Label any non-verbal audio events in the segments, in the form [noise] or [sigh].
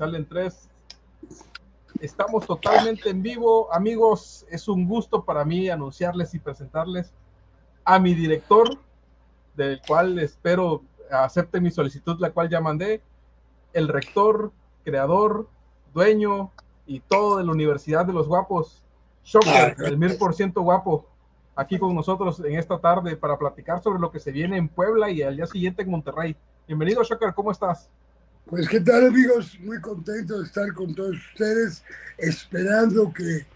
Salen tres. Estamos totalmente en vivo. Amigos, es un gusto para mí anunciarles y presentarles a mi director, del cual espero acepte mi solicitud, la cual ya mandé, el rector, creador, dueño y todo de la Universidad de los Guapos, Shocker, el mil por ciento guapo, aquí con nosotros en esta tarde para platicar sobre lo que se viene en Puebla y al día siguiente en Monterrey. Bienvenido, Shocker, ¿cómo estás? Pues qué tal amigos, muy contento de estar con todos ustedes, esperando que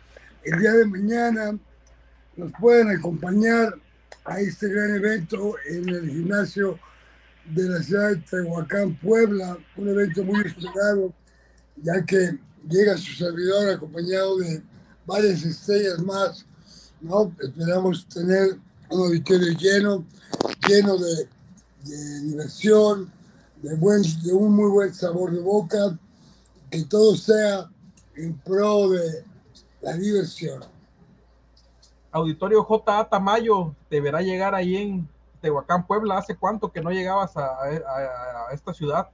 el día de mañana nos puedan acompañar a este gran evento en el gimnasio de la ciudad de Tehuacán, Puebla, un evento muy esperado, ya que llega su servidor acompañado de varias estrellas más, ¿no? Esperamos tener un auditorio lleno, lleno de, de diversión, de, buen, de un muy buen sabor de boca, que todo sea en pro de la diversión. Auditorio J.A. Tamayo deberá llegar ahí en Tehuacán, Puebla. ¿Hace cuánto que no llegabas a, a, a esta ciudad?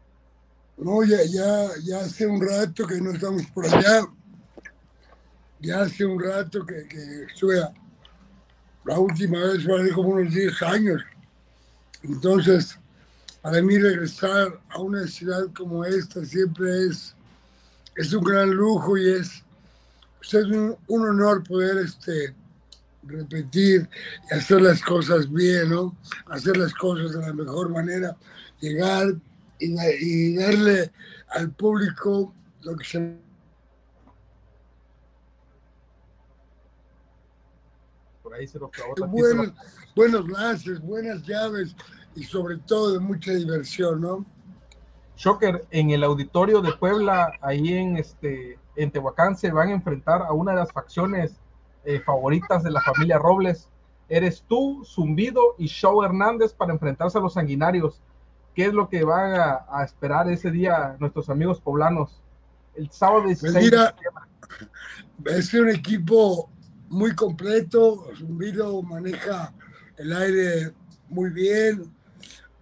No, ya, ya, ya hace un rato que no estamos por allá. Ya hace un rato que, que estuve, la última vez fue como unos 10 años. Entonces, para mí regresar a una ciudad como esta siempre es, es un gran lujo y es, pues es un, un, honor poder este, repetir y hacer las cosas bien, ¿no? Hacer las cosas de la mejor manera, llegar y, y darle al público lo que se por ahí se nos buenos, buenos lances, buenas llaves, y sobre todo de mucha diversión, ¿no? Shocker, en el auditorio de Puebla, ahí en este en Tehuacán, se van a enfrentar a una de las facciones eh, favoritas de la familia Robles. Eres tú, Zumbido y Show Hernández para enfrentarse a los sanguinarios. ¿Qué es lo que van a, a esperar ese día nuestros amigos poblanos? El sábado 16 pues mira, es un equipo muy completo. Zumbido maneja el aire muy bien,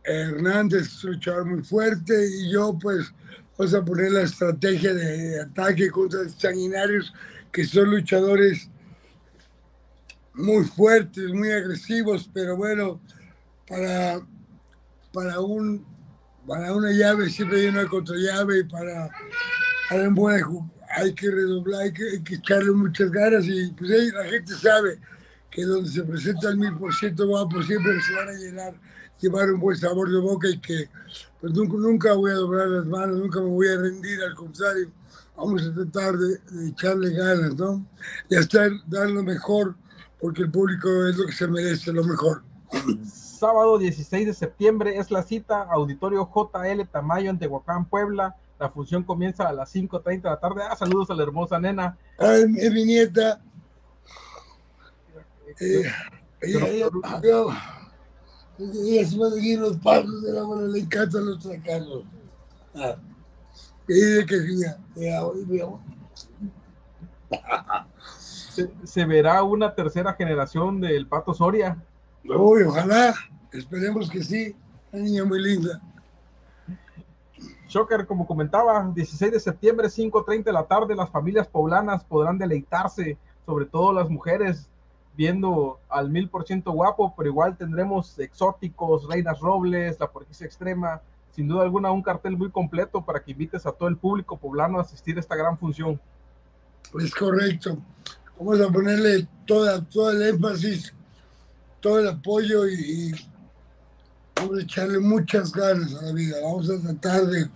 Hernández luchador muy fuerte y yo pues vamos a poner la estrategia de ataque contra sanguinarios que son luchadores muy fuertes, muy agresivos, pero bueno, para, para, un, para una llave siempre hay una contrallave y para, para un buen hay que redoblar, hay que, hay que echarle muchas ganas y pues ahí la gente sabe que donde se presenta el mil por ciento guapo siempre se van a llenar llevar un buen sabor de boca y que pues nunca, nunca voy a doblar las manos, nunca me voy a rendir, al contrario, vamos a tratar de, de echarle ganas, ¿no? Y hasta dar lo mejor, porque el público es lo que se merece, lo mejor. Sábado 16 de septiembre es la cita, Auditorio JL Tamayo en Tehuacán, Puebla. La función comienza a las 5.30 de la tarde. Ah, saludos a la hermosa nena. Ay, es mi nieta. Ella, ella, ella, y se van a seguir los pasos de la mano, le encantan los fracasos. Ah. Y dice que sí, ya, ya, ¿Se, ¿Se, verá una tercera generación del Pato Soria? Uy, ojalá, esperemos que sí, una niña muy linda. Shocker, como comentaba, 16 de septiembre, 5.30 de la tarde, las familias poblanas podrán deleitarse, sobre todo las mujeres, viendo al mil por ciento guapo, pero igual tendremos exóticos, reinas robles, la porquisa extrema, sin duda alguna un cartel muy completo para que invites a todo el público poblano a asistir a esta gran función. Es correcto. Vamos a ponerle toda, todo el énfasis, todo el apoyo y, vamos a echarle muchas ganas a la vida. Vamos a tratar de,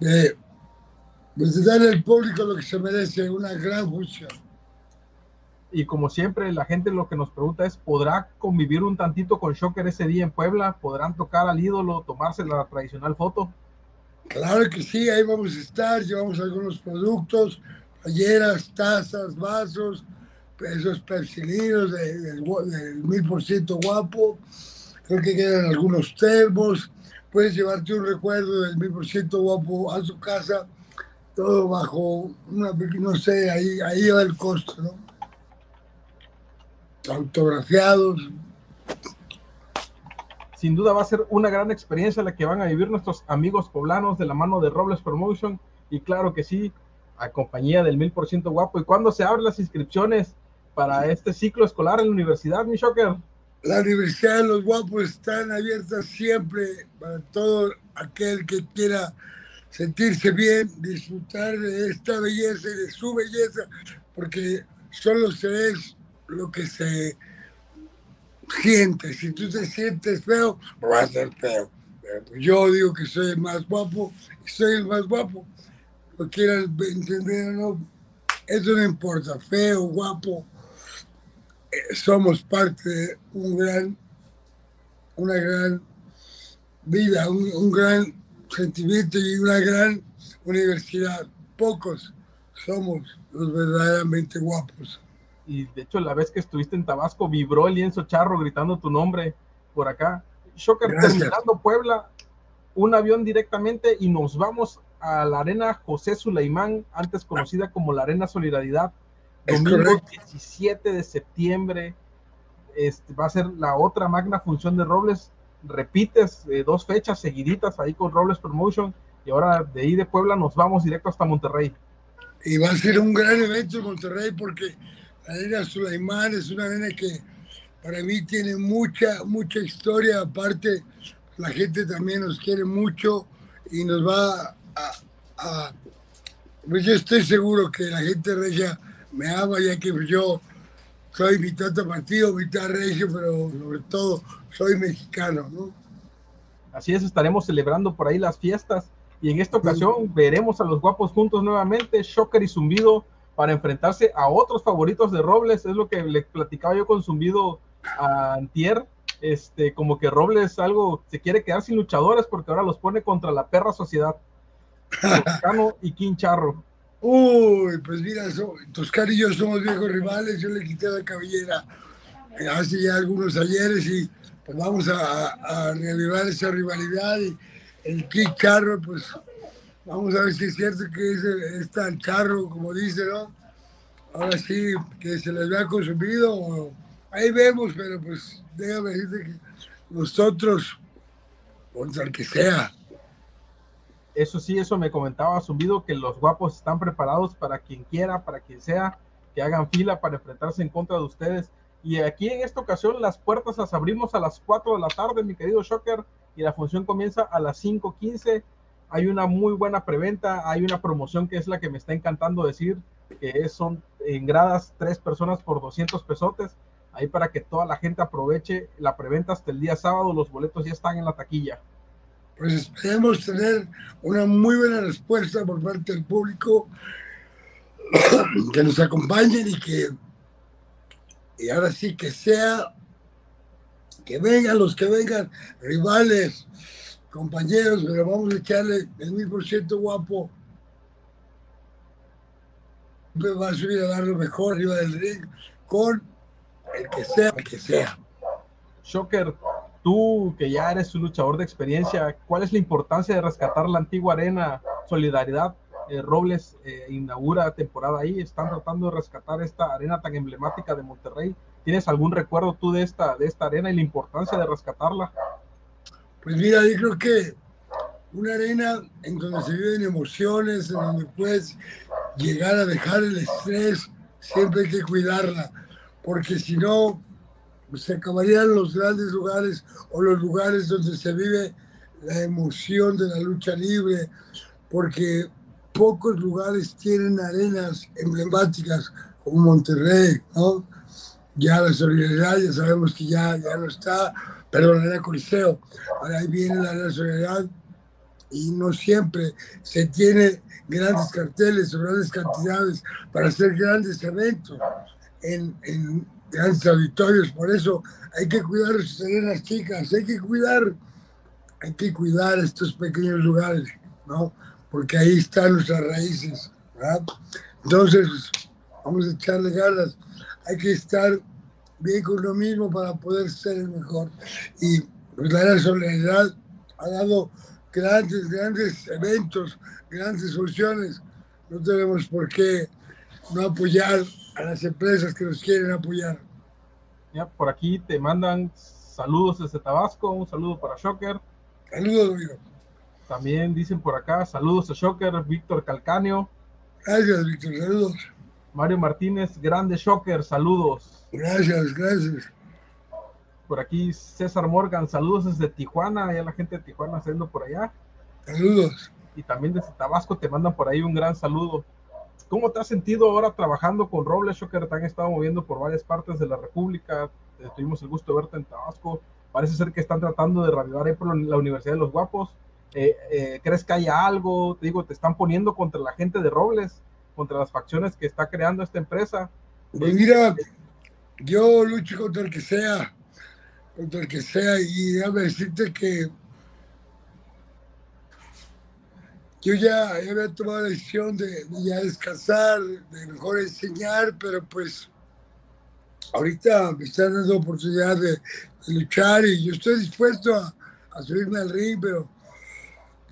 de, darle al público lo que se merece, una gran función y como siempre la gente lo que nos pregunta es, ¿podrá convivir un tantito con Shocker ese día en Puebla? ¿Podrán tocar al ídolo, tomarse la tradicional foto? Claro que sí, ahí vamos a estar, llevamos algunos productos, playeras, tazas, vasos, esos persilinos del mil por ciento guapo, creo que quedan algunos termos, puedes llevarte un recuerdo del mil por ciento guapo a su casa, todo bajo una, no sé, ahí, ahí va el costo, ¿no? Autografiados. Sin duda va a ser una gran experiencia la que van a vivir nuestros amigos poblanos de la mano de Robles Promotion Y claro que sí, a compañía del mil por ciento guapo. ¿Y cuándo se abren las inscripciones para este ciclo escolar en la universidad, mi Shocker? La Universidad de los Guapos están abiertas siempre para todo aquel que quiera sentirse bien, disfrutar de esta belleza y de su belleza, porque solo se es lo que se siente. Si tú te sientes feo, vas a ser feo. Yo digo que soy el más guapo soy el más guapo. Lo quieran entender o no, eso no importa, feo, guapo. Eh, somos parte de un gran, una gran vida, un gran sentimiento y una gran universidad. Pocos somos los verdaderamente guapos. Y de hecho, la vez que estuviste en Tabasco, vibró el lienzo charro gritando tu nombre por acá. Shocker terminando Puebla, un avión directamente y nos vamos a la arena José Sulaimán, antes conocida como la Arena Solidaridad. Domingo 17 de septiembre. Este, va a ser la otra magna función de Robles repites eh, dos fechas seguiditas ahí con Robles Promotion y ahora de ahí de Puebla nos vamos directo hasta Monterrey. Y va a ser un gran evento en Monterrey porque la arena Sulaimán es una arena que para mí tiene mucha, mucha historia. Aparte, la gente también nos quiere mucho y nos va a... pues yo estoy seguro que la gente regia me ama ya que yo soy mitad partido, mitad regio, pero sobre todo soy mexicano, ¿no? Así es, estaremos celebrando por ahí las fiestas y en esta ocasión veremos a los guapos juntos nuevamente, Shocker y Zumbido, para enfrentarse a otros favoritos de Robles. Es lo que le platicaba yo con Zumbido a Antier. Este, como que Robles algo se quiere quedar sin luchadores porque ahora los pone contra la perra sociedad. Toscano [laughs] y Quincharro. Uy, pues mira, Toscano y yo somos viejos rivales, yo le quité la cabellera hace ya algunos ayeres y pues vamos a, a reavivar esa rivalidad y el Kik Charro, pues vamos a ver si es cierto que es, tan charro como dice, ¿no? Ahora sí, que se les vea consumido, ahí vemos, pero pues déjame decirte que nosotros, contra el que sea, eso sí, eso me comentaba Zumbido, que los guapos están preparados para quien quiera, para quien sea, que hagan fila para enfrentarse en contra de ustedes. Y aquí en esta ocasión las puertas las abrimos a las 4 de la tarde, mi querido Shocker, y la función comienza a las 5.15. Hay una muy buena preventa, hay una promoción que es la que me está encantando decir, que son en gradas tres personas por 200 pesotes. Ahí para que toda la gente aproveche la preventa hasta el día sábado, los boletos ya están en la taquilla pues esperemos tener una muy buena respuesta por parte del público, que nos acompañen y que, y ahora sí que sea, que vengan los que vengan, rivales, compañeros, pero vamos a echarle el mil por ciento guapo. Va a subir a dar lo mejor arriba del ring con el que sea, el que sea. Shocker, tú que ya eres un luchador de experiencia, ¿cuál es la importancia de rescatar la antigua arena Solidaridad? Eh, Robles eh, inaugura temporada ahí, están tratando de rescatar esta arena tan emblemática de Monterrey. ¿Tienes algún recuerdo tú de esta, de esta arena y la importancia de rescatarla? Pues mira, yo creo que una arena en donde se viven emociones, en donde puedes llegar a dejar el estrés, siempre hay que cuidarla, porque si no, se acabarían los grandes lugares o los lugares donde se vive la emoción de la lucha libre, porque pocos lugares tienen arenas emblemáticas como Monterrey, ¿no? Ya la solidaridad, ya sabemos que ya, ya no está, la arena Coliseo, ahora ahí viene la solidaridad y no siempre se tiene grandes carteles o grandes cantidades para hacer grandes eventos en, en grandes auditorios, por eso hay que cuidar a sus arenas chicas, hay que cuidar, hay que cuidar estos pequeños lugares, ¿no? Porque ahí están nuestras raíces, ¿verdad? Entonces, vamos a echarle ganas, hay que estar bien con lo mismo para poder ser el mejor. Y la solidaridad ha dado grandes, grandes eventos, grandes soluciones. No tenemos por qué no apoyar a las empresas que nos quieren apoyar. Ya, por aquí te mandan saludos desde Tabasco, un saludo para Shocker. Saludos, amigo. También dicen por acá, saludos a Shocker, Víctor Calcanio. Gracias, Víctor, saludos. Mario Martínez, grande Shocker, saludos. Gracias, gracias. Por aquí César Morgan, saludos desde Tijuana, ya la gente de Tijuana haciendo por allá. Saludos. Y también desde Tabasco te mandan por ahí un gran saludo. ¿Cómo te has sentido ahora trabajando con Robles Shocker? Te han estado moviendo por varias partes de la República. Eh, tuvimos el gusto de verte en Tabasco. Parece ser que están tratando de reavivar ahí por la Universidad de los Guapos. Eh, eh, ¿Crees que haya algo? Te digo, te están poniendo contra la gente de Robles, contra las facciones que está creando esta empresa. Pues mira, yo lucho contra el que sea contra el que sea. Y déjame decirte que yo ya, había tomado la decisión de, ya descansar, de mejor enseñar, pero pues ahorita me están dando oportunidad de, luchar y yo estoy dispuesto a, subirme al ring, pero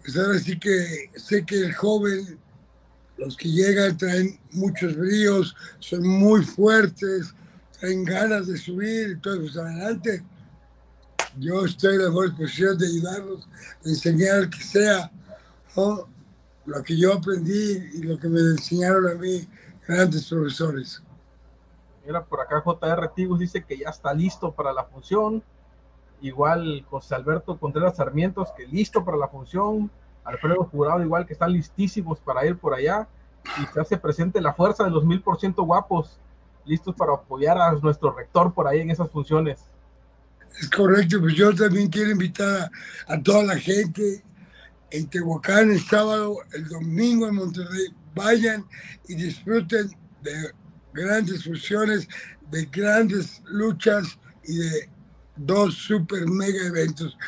pues ahora sí que sé que el joven, los que llegan traen muchos bríos, son muy fuertes, traen ganas de subir, entonces pues adelante yo estoy en la mejor posición de ayudarlos, enseñar que sea lo que yo aprendí y lo que me enseñaron a mí grandes profesores. Mira, por acá JR Tigus dice que ya está listo para la función. Igual José Alberto Contreras Sarmientos, que listo para la función. Alfredo Jurado, igual que están listísimos para ir por allá. Y se hace presente la fuerza de los mil por ciento guapos, listos para apoyar a nuestro rector por ahí en esas funciones. Es correcto, pues yo también quiero invitar a, toda la gente en Tehuacán el sábado, el domingo en Monterrey. Vayan y disfruten de grandes fusiones, de grandes luchas y de dos super mega eventos,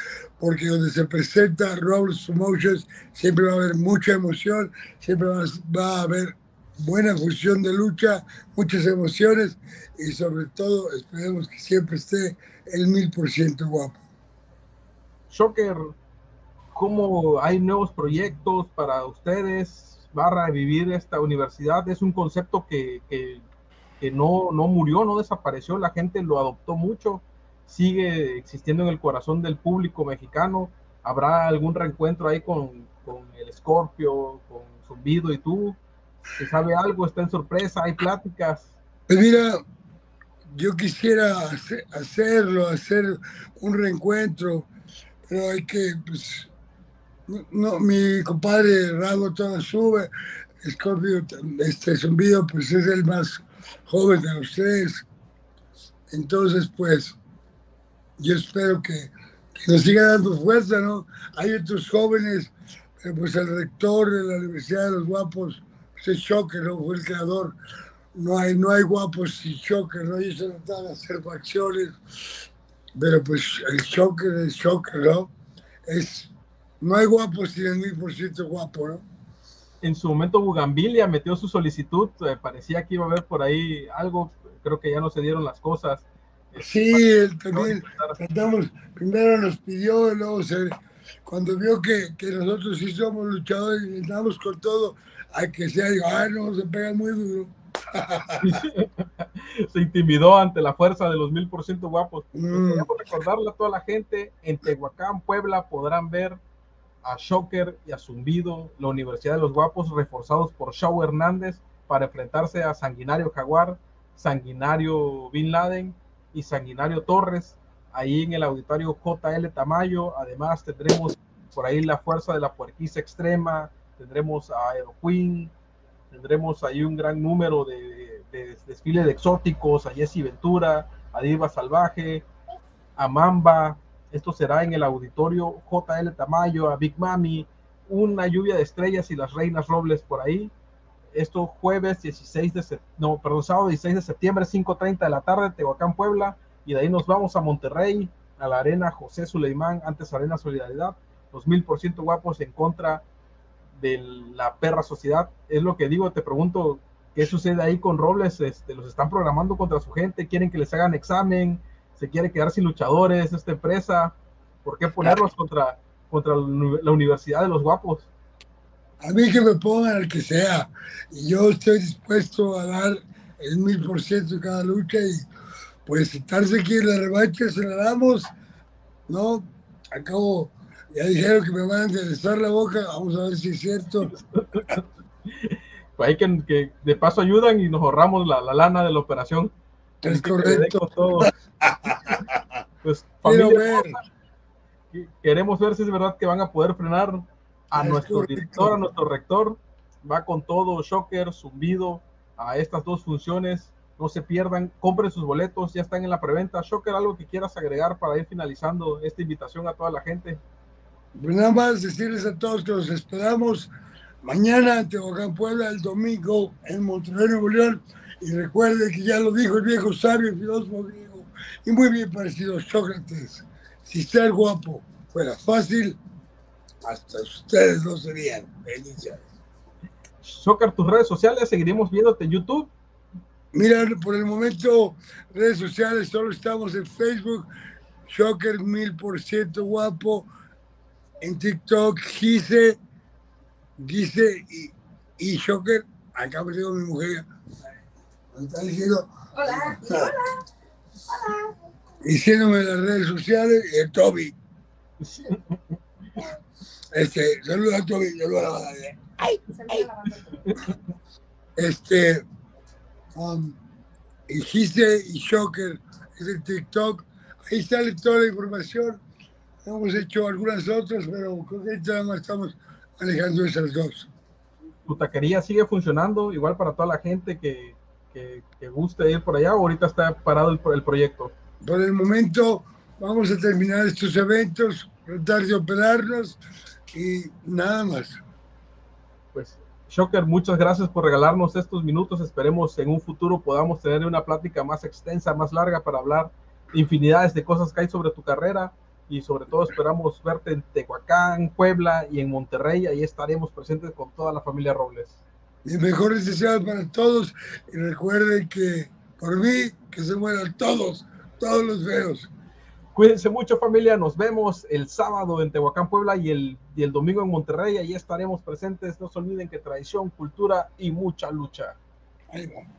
porque donde se presenta Robles Promotions siempre va a haber mucha emoción, siempre va a haber buena fusión de lucha, muchas emociones y sobre todo esperemos que siempre esté el mil por ciento guapo. Shocker, ¿cómo hay nuevos proyectos para ustedes? ¿Va a revivir esta universidad? Es un concepto que, que, no, no murió, no desapareció, la gente lo adoptó mucho, sigue existiendo en el corazón del público mexicano. ¿Habrá algún reencuentro ahí con, con el Scorpio, con Zumbido y tú? ¿Se sabe algo? ¿Está en sorpresa? ¿Hay pláticas? Pues mira, yo quisiera hacerlo, hacer un reencuentro, pero hay que, pues, no, mi compadre Rado todo sube, Scorpio, este zumbido, pues es el más joven de los tres. Entonces, pues, yo espero que, nos siga dando fuerza, ¿no? Hay otros jóvenes, pero pues el rector de la Universidad de los Guapos, ese Shocker, ¿no? Fue el creador no hay, no hay guapos y choker, ¿no? Se tratan de hacer facciones, pero pues el choker es choker, ¿no? Es, no hay guapos sin el mil por ciento guapo, ¿no? En su momento Bugambilia metió su solicitud, eh, parecía que iba a haber por ahí algo, creo que ya no se dieron las cosas. Sí, él también tratamos, primero nos pidió, luego se, cuando vio que, que nosotros sí somos luchadores y estamos con todo, hay que sea, digo, ay, no, se pega muy duro. [laughs] se intimidó ante la fuerza de los mil por ciento guapos. Mm. recordarle a toda la gente, en Tehuacán, Puebla, podrán ver a Shocker y a Zumbido, la Universidad de los Guapos, reforzados por Shaw Hernández para enfrentarse a Sanguinario Jaguar, Sanguinario Bin Laden y Sanguinario Torres, ahí en el auditorio JL Tamayo. Además, tendremos por ahí la fuerza de la puerquiza extrema, tendremos a Aero Queen, Tendremos ahí un gran número de, desfiles de exóticos, a Jesse Ventura, a Diva Salvaje, a Mamba. Esto será en el auditorio JL Tamayo, a Big Mami, una lluvia de estrellas y las reinas robles por ahí. Esto jueves 16 de no, perdón, sábado 16 de septiembre, 5.30 de la tarde, Tehuacán, Puebla. Y de ahí nos vamos a Monterrey, a la arena José Suleimán, antes Arena Solidaridad. Los mil por ciento guapos en contra de la perra sociedad. Es lo que digo, te pregunto, ¿qué sucede ahí con Robles? Este, los están programando contra su gente, quieren que les hagan examen, se quiere quedar sin luchadores esta empresa. ¿Por qué ponerlos contra, contra la Universidad de los Guapos? A mí que me pongan al que sea. Y yo estoy dispuesto a dar el mil por ciento de cada lucha y pues sentarse aquí en la revancha se la damos, ¿no? Acabo Ya dijeron que me van a enderezar la boca, vamos a ver si es cierto. [laughs] Hay que, que de paso ayudan y nos ahorramos la, la lana de la operación. Es correcto. Todo. [laughs] Pues, Quiero familia, ver. queremos ver si es verdad que van a poder frenar a Es nuestro correcto. director, a nuestro rector. Va con todo, Shocker, zumbido, a estas dos funciones. No se pierdan, compren sus boletos, ya están en la preventa. Shocker, algo que quieras agregar para ir finalizando esta invitación a toda la gente. Pues nada más decirles a todos que los esperamos mañana en Tehuacán, Puebla, el domingo en Monterrey, Nuevo León. Y recuerden que ya lo dijo el viejo sabio filósofo griego y muy bien parecido Sócrates. Si ser guapo fuera fácil, hasta ustedes lo serían. Bendiciones. Shocker, tus redes sociales, seguiremos viéndote en YouTube. Mira, por el momento, redes sociales, solo estamos en Facebook, Shocker mil por ciento guapo, en TikTok, Gise, Gise y, y Shocker, acá me digo mi mujer, me está diciendo, Hola. diciéndome en las redes sociales, y el Toby, este, saluda a Toby, saluda a la madre. este um, y Gise y Shocker es el TikTok. Ahí sale toda la información hemos hecho algunas otras pero creo que ahorita más estamos manejando esas dos Tu taquería sigue funcionando, igual para toda la gente que, que, que guste ir por allá. o Ahorita está parado el, el proyecto. por el momento vamos a terminar estos eventos tratar de operarnos y nada más Pues, Shocker, muchas gracias por regalarnos estos minutos. Esperemos en un futuro podamos tener una plática más extensa, más larga para hablar infinidades de cosas que hay sobre tu carrera y sobre todo esperamos verte en Tehuacán, Puebla y en Monterrey. Ahí estaremos presentes con toda la familia Robles. mis mejores deseos para todos y recuerden que por mí que se mueran todos todos los feos Cuídense mucho familia, nos vemos el sábado en Tehuacán, Puebla y el, y el domingo en Monterrey. Ahí estaremos presentes. No se olviden que tradición, cultura y mucha lucha. Ahí va.